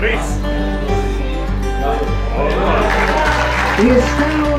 He is still